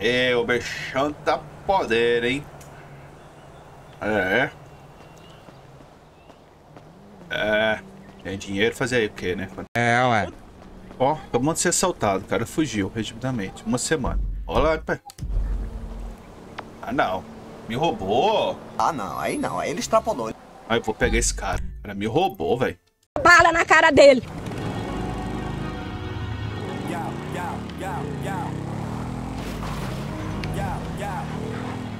É, o bichão tá poder, hein? É. É. Tem dinheiro fazer aí o quê, né? É, ué. Ó, acabamos de ser assaltado. O cara fugiu rapidamente. Uma semana. Olha lá, pai. Ah, não. Me roubou. Ah, não, aí não, aí ele extrapolou. Aí eu vou pegar esse cara. O cara me roubou, velho. Bala na cara dele.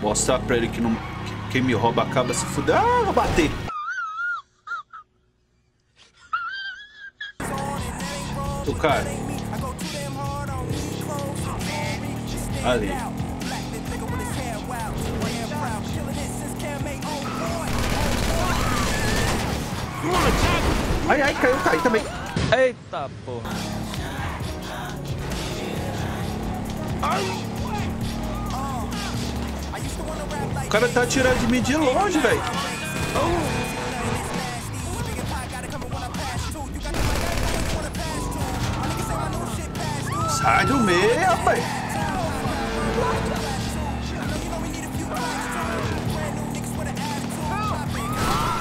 Mostrar pra ele que não, que quem me rouba acaba se fuder. Ah, vou bater. O cara. Ali. Ai, ai, caiu, caiu também. Eita porra. O cara tá atirando de mim de longe, velho. Sai do meio, rapaz.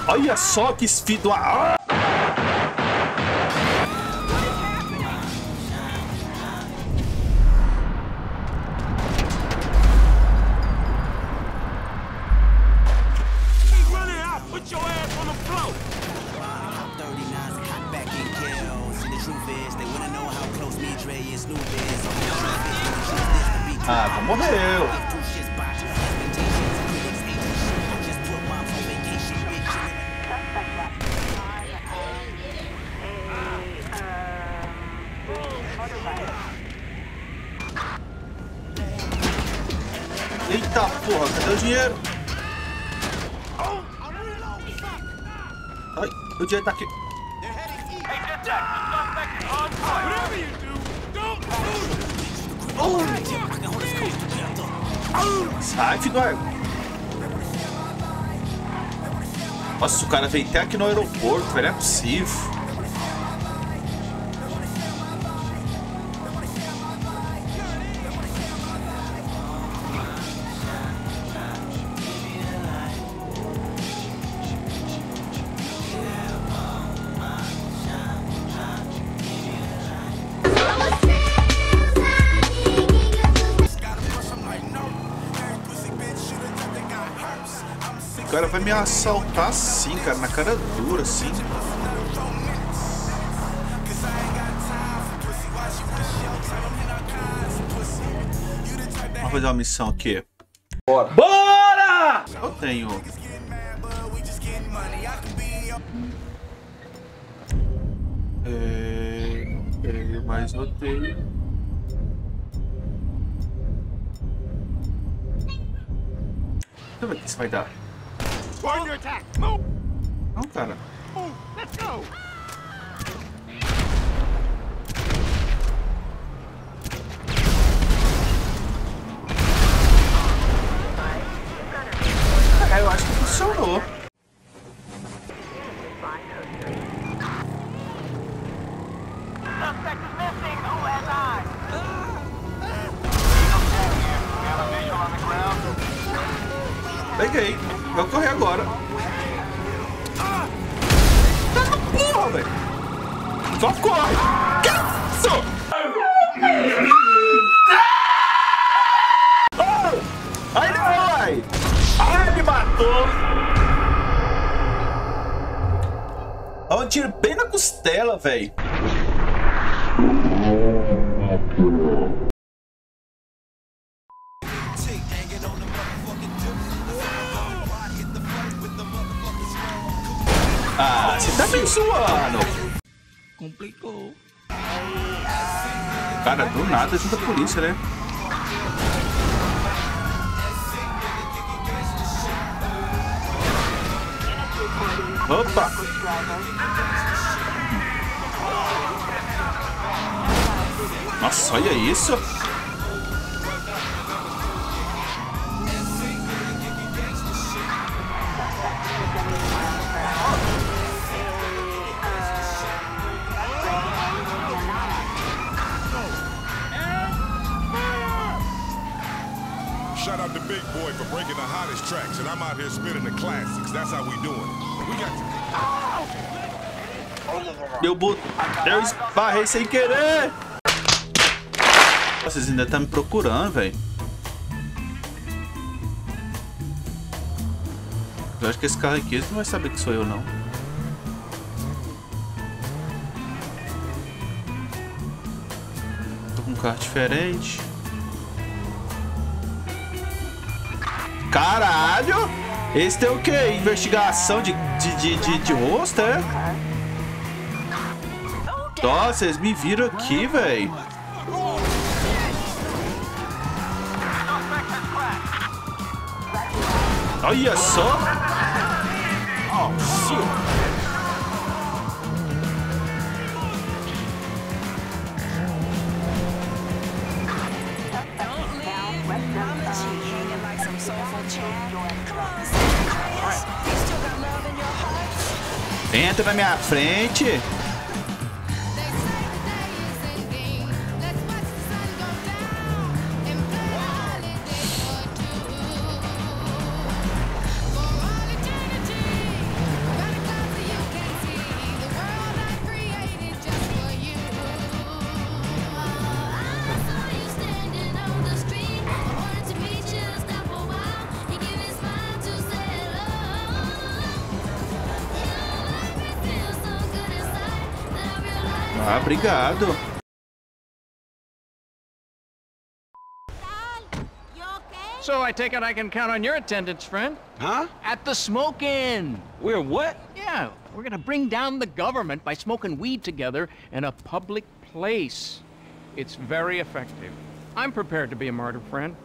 Olha só que esfido. Ah! On vacation, bitch. Eita porra, cadê o dinheiro? Ai, o dinheiro tá aqui. Whatever Sai, filho do ar. Nossa, o cara veio até aqui no aeroporto, velho. É possível. Cara vai me assaltar assim, cara, na cara dura, assim. Vamos fazer uma missão aqui. Bora! Bora! Eu tenho. É, não tenho mais roteiro. Deixa eu ver o que isso vai dar. We're attack. Move. Move. Let's go. I watched the solo. Okay. Vai correr agora. Ah, porra, velho. Só corre. Que isso? Ah! Ai, não, ai. Ai, me matou. Ó, um tiro bem na costela, velho. Ah, você tá me zoando. Complicou. Cara, do nada ajuda a polícia, né? Opa! Nossa, olha isso! Breaking the hottest tracks, and I'm out here spinning the classics. That's how we doing it. We got to... Eu bot... Eu esbarrei sem querer! Vocês ainda tá me procurando, velho. Eu acho que esse carro aqui não vai saber que sou eu, não. Tô com um carro diferente. Caralho! Esse tem o quê? Investigação de, de, de, de, de rosto, é? Nossa, vocês me viram aqui, velho. Olha só! Oh, shit! Entra na minha frente! Ah, obrigado. So I take it I can count on your attendance, friend? Huh? At the smoke-in. We're what? Yeah, we're gonna bring down the government by smoking weed together in a public place. It's very effective. I'm prepared to be a martyr, friend.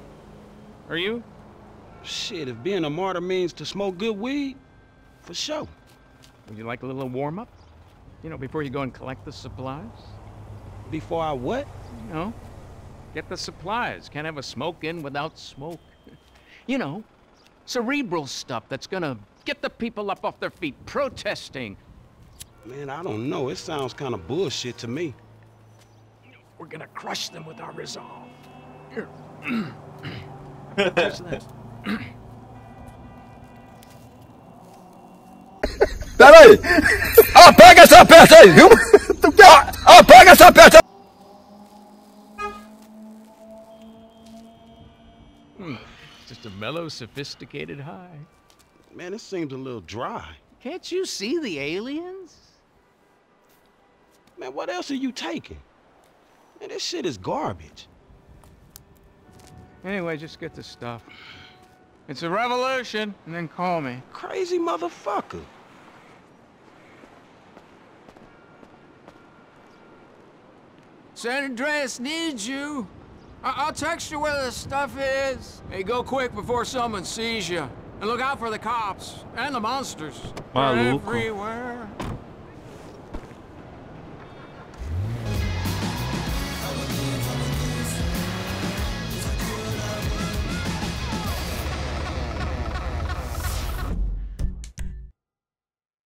Are you? Shit, if being a martyr means to smoke good weed, for sure. Would you like a little warm-up? You know, before you go and collect the supplies? Before I what? You know, get the supplies. Can't have a smoke-in without smoke. You know, cerebral stuff that's gonna get the people up off their feet protesting. Man, I don't know. It sounds kind of bullshit to me. We're gonna crush them with our resolve. Here. Just that. Pera aí! Apaga essa peça aí, viu? Tu quer? Apaga essa peça! Hmm, just a mellow, sophisticated high. Man, it seems a little dry. Can't you see the aliens? Man, what else are you taking? Man, this shit is garbage. Anyway, just get the stuff. It's a revolution, and then call me. Crazy motherfucker. San Andreas needs you. I- will text you where the stuff is. Hey, go quick before someone sees you. And look out for the cops and the monsters. They're Maluco. everywhere.